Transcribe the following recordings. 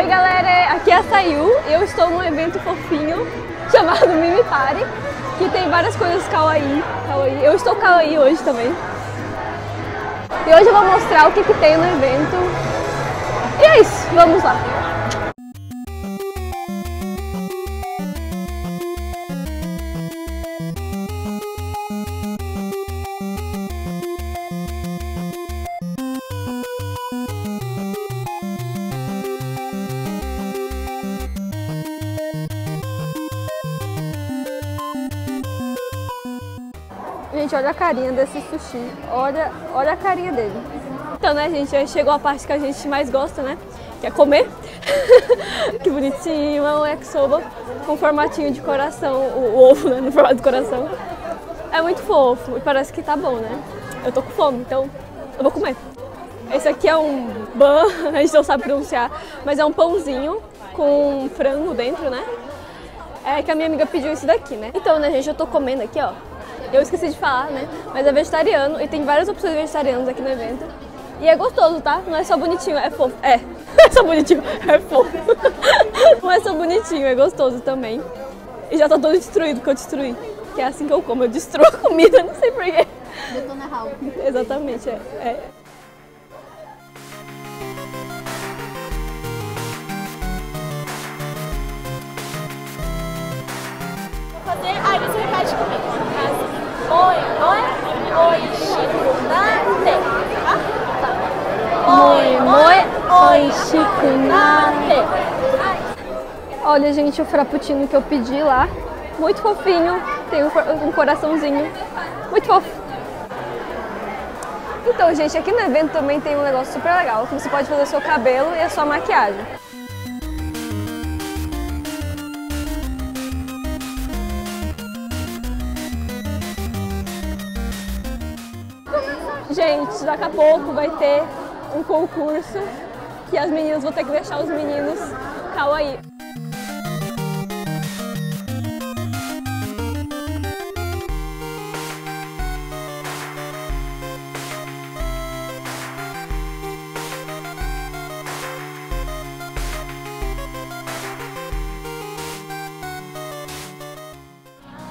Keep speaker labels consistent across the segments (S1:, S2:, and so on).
S1: Oi galera, aqui é a Sayu eu estou num evento fofinho chamado Mimi Party, que tem várias coisas kawaii, kawaii. Eu estou kawaii hoje também. E hoje eu vou mostrar o que, que tem no evento. E é isso, vamos lá! Gente, olha a carinha desse sushi. Olha, olha a carinha dele. Então, né, gente, chegou a parte que a gente mais gosta, né? Que é comer. que bonitinho, é um yakisoba com formatinho de coração, o, o ovo, né, no formato de coração. É muito fofo e parece que tá bom, né? Eu tô com fome, então eu vou comer. Esse aqui é um ban, a gente não sabe pronunciar, mas é um pãozinho com frango dentro, né? É que a minha amiga pediu isso daqui, né? Então, né, gente, eu tô comendo aqui, ó. Eu esqueci de falar, né? Mas é vegetariano e tem várias opções vegetarianas aqui no evento. E é gostoso, tá? Não é só bonitinho, é fofo. É, não é só bonitinho, é fofo. Não é só bonitinho, é gostoso também. E já tá todo destruído que eu destruí. Que é assim que eu como, eu destruo a comida, não sei porquê.
S2: Detona Raul.
S1: Exatamente, é. é.
S2: fazer, aí você repete comigo. Assim, oi, oi, oi, Chico, nate. Tá? Tá.
S1: Moi, moi, oi, Chico,
S2: nate.
S1: Olha, gente, o frappuccino que eu pedi lá, muito fofinho, tem um, um coraçãozinho, muito fofo. Então, gente, aqui no evento também tem um negócio super legal, que você pode fazer o seu cabelo e a sua maquiagem. Gente, daqui a pouco vai ter um concurso que as meninas vão ter que deixar os meninos kawaii.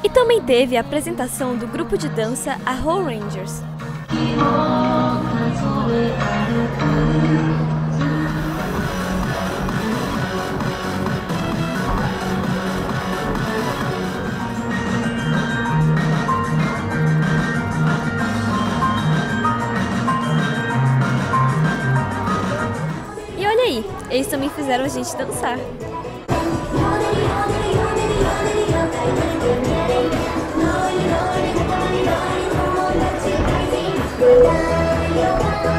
S3: E também teve a apresentação do grupo de dança a Ho Rangers. E aí, eles também fizeram a gente dançar. yoga, yoga.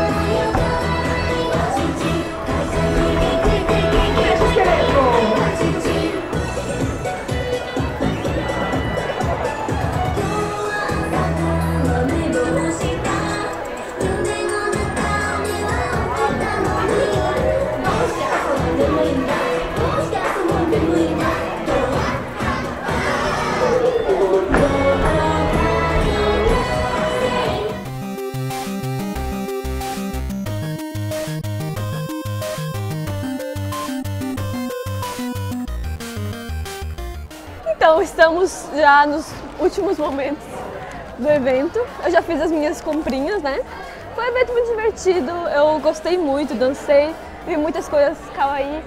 S1: Então, estamos já nos últimos momentos do evento. Eu já fiz as minhas comprinhas, né? Foi um evento muito divertido, eu gostei muito, dancei, vi muitas coisas kawaii,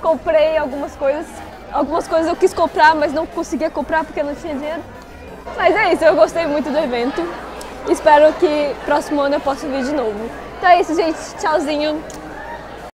S1: comprei algumas coisas. Algumas coisas eu quis comprar, mas não conseguia comprar porque não tinha dinheiro. Mas é isso, eu gostei muito do evento. Espero que próximo ano eu possa vir de novo. Então é isso, gente. Tchauzinho.